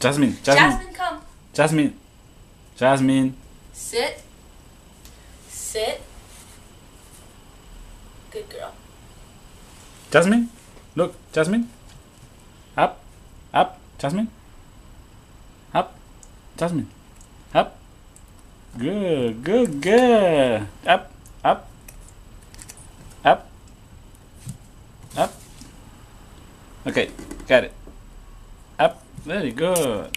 Jasmine, Jasmine, Jasmine, come. Jasmine, Jasmine. Sit. Sit. Good girl. Jasmine, look, Jasmine. Up, up, Jasmine. Up, Jasmine. Up. Good, good, good. Up, up, up, up. Okay, got it. Very good.